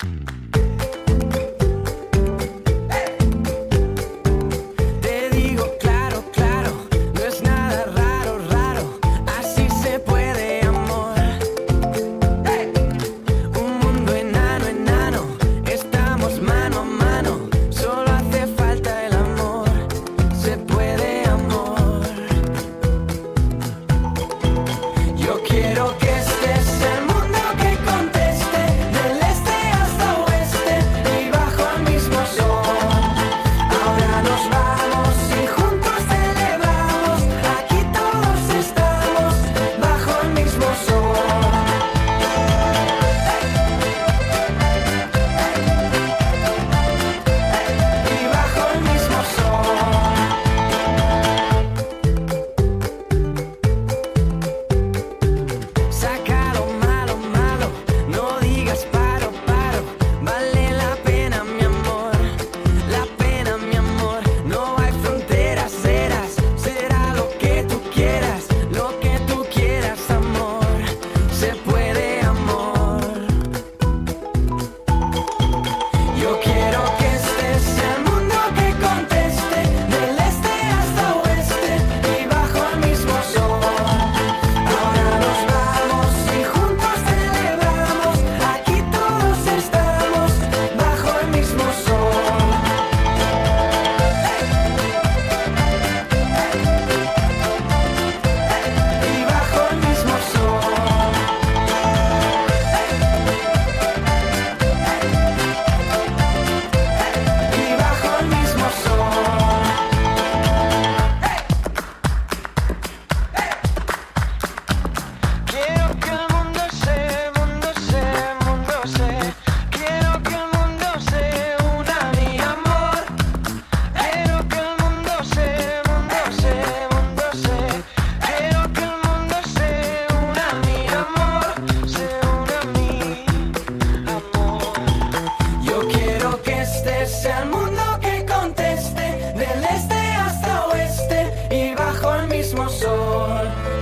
Mm-hmm. my soul.